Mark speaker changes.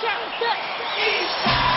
Speaker 1: 掌声。